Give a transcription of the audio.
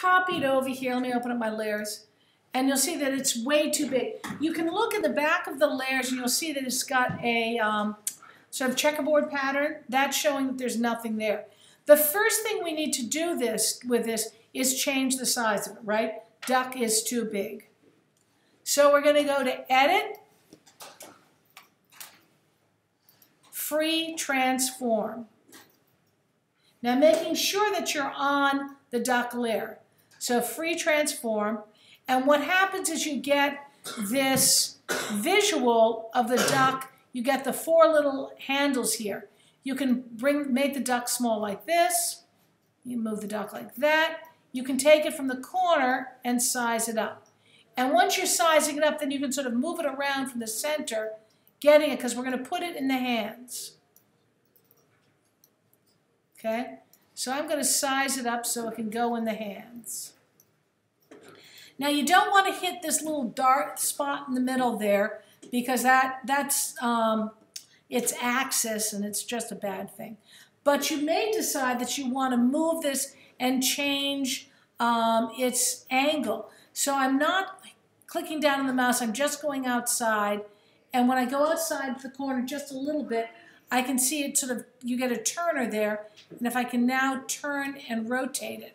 copy it over here. Let me open up my layers. And you'll see that it's way too big. You can look at the back of the layers and you'll see that it's got a um, sort of checkerboard pattern. That's showing that there's nothing there. The first thing we need to do this with this is change the size of it, right? Duck is too big. So we're going to go to Edit, Free Transform. Now making sure that you're on the duck layer. So Free Transform. And what happens is you get this visual of the duck. You get the four little handles here. You can bring make the duck small like this. You move the duck like that. You can take it from the corner and size it up. And once you're sizing it up, then you can sort of move it around from the center, getting it, because we're going to put it in the hands. Okay? So I'm going to size it up so it can go in the hands. Now you don't want to hit this little dark spot in the middle there because that that's um, its axis and it's just a bad thing. But you may decide that you want to move this and change um, its angle. So I'm not clicking down on the mouse, I'm just going outside. And when I go outside the corner just a little bit, I can see it sort of, you get a turner there. And if I can now turn and rotate it,